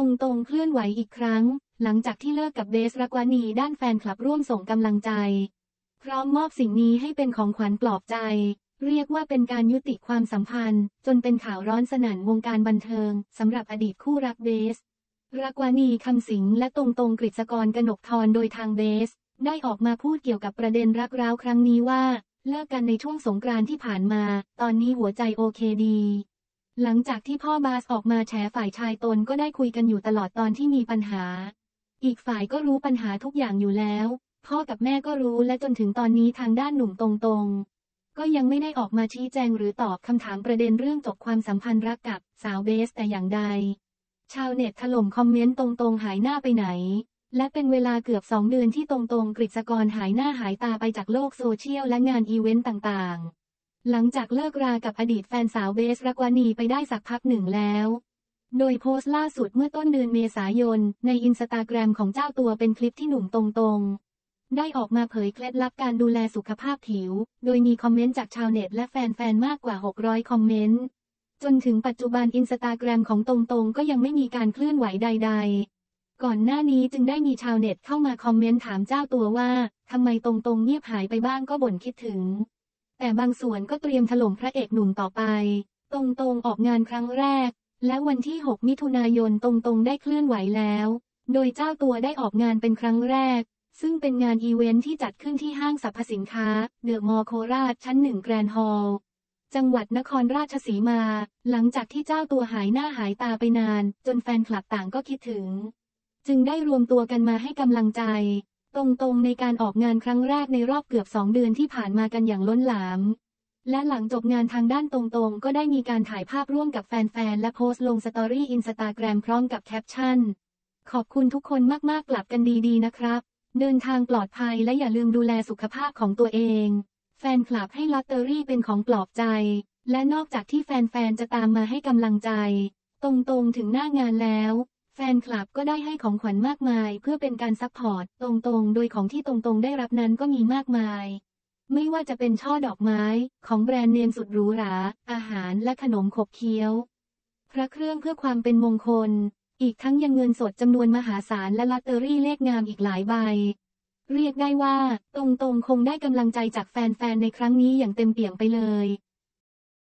ตรงตรงเคลื่อนไหวอีกครั้ง หลังจากที่เลิกกับเบสรักวานีด้านแฟนคลับร่วมส่งกำลังใจ พร้อมมอบสิ่งนี้ให้เป็นของขวัญปลอบใจ เรียกว่าเป็นการยุติความสัมพันธ์ จนเป็นข่าวร้อนสนั่นวงการบันเทิงสำหรับอดีตคู่รักเบสรักวานีคำสิงและตรงตรงกฤษกรกนกทรโดยทางเบส ได้ออกมาพูดเกี่ยวกับประเด็นรักร้าวครั้งนี้ว่า เลิกกันในช่วงสงกรานที่ผ่านมา ตอนนี้หัวใจโอเคดี หลังจากที่พ่อเบสท์ออกมาแฉฝ่ายชายตนก็ได้คุยกันอยู่ตลอดตอนที่มีปัญหา อีกฝ่ายก็รู้ปัญหาทุกอย่างอยู่แล้ว พ่อกับแม่ก็รู้และจนถึงตอนนี้ทางด้านหนุ่มตงตง ก็ยังไม่ได้ออกมาชี้แจงหรือตอบคำถามประเด็นเรื่องจบความสัมพันธ์รักกับสาวเบสท์แต่อย่างใด ชาวเน็ตถล่มคอมเมนต์ตงตงหายหน้าไปไหน และเป็นเวลาเกือบสองเดือนที่ตงตงกฤษกรหายหน้าหายตาไปจากโลกโซเชียลและงานอีเวนต์ต่างๆ หลังจากเลิกรากับอดีตแฟนสาวเบสท์รักษ์วนีย์ไปได้สักพักหนึ่งแล้ว โดยโพสต์ล่าสุดเมื่อต้นเดือนเมษายน ในอินสตาแกรมของเจ้าตัวเป็นคลิปที่หนุ่มตงตง ได้ออกมาเผยเคล็ดลับการดูแลสุขภาพผิว โดยมีคอมเมนต์จากชาวเน็ตและแฟนๆ มากกว่า 600 คอมเมนต์ จนถึงปัจจุบันอินสตาแกรมของตงตง ก็ยังไม่มีการเคลื่อนไหวใด ๆ ก่อนหน้านี้จึงได้มีชาวเน็ตเข้ามาคอมเมนต์ถามเจ้าตัวว่าทำไมตงตง เงียบหายไปบ้างก็บ่นคิดถึง แต่บางส่วนก็เตรียมถล่มพระเอกหนุ่มต่อไป ตงตงออกงานครั้งแรก และวันที่ 6 มิถุนายนตงตง ได้เคลื่อนไหวแล้ว โดยเจ้าตัวได้ออกงานเป็นครั้งแรก ซึ่งเป็นงานอีเวนท์ที่จัดขึ้นที่ห้างสรรพสินค้า เดอะมอลล์โคราชชั้นหนึ่งแกรนด์ฮอลล์จังหวัดนครราชสีมา หลังจากที่เจ้าตัวหายหน้าหายตาไปนาน จนแฟนคลับต่างก็คิดถึง จึงได้รวมตัวกันมาให้กำลังใจ ตงตงในการออกงานครั้งแรกในรอบเกือบสองเดือนที่ผ่านมากันอย่างล้นหลาม และหลังจบงานทางด้านตงตง ก็ได้มีการถ่ายภาพร่วมกับแฟนๆ และโพสต์ลงสตอรี่อินสตาแกรมพร้อมกับแคปชั่น ขอบคุณทุกคนมากๆกลับกันดีๆนะครับ เดินทางปลอดภัยและอย่าลืมดูแลสุขภาพของตัวเอง แฟนคลับให้ลอตเตอรี่เป็นของปลอบใจ และนอกจากที่แฟนๆ จะตามมาให้กำลังใจ ตงตง ถึงหน้างานแล้ว แฟนคลับก็ได้ให้ของขวัญมากมาย เพื่อเป็นการ support ตงตง โดยของที่ตงตง ได้รับนั้นก็มีมากมาย ไม่ว่าจะเป็นช่อดอกไม้ ของแบรนด์เนมสุดหรูหรา อาหารและขนมขบเคี้ยว พระเครื่องเพื่อความเป็นมงคล อีกทั้งยังเงินสดจำนวนมหาศาลและลอตเตอรี่เลขงามอีกหลายใบ เรียกได้ว่า ตงตง คงได้กำลังใจจากแฟนๆ ในครั้งนี้อย่างเต็มเปี่ยมไปเลย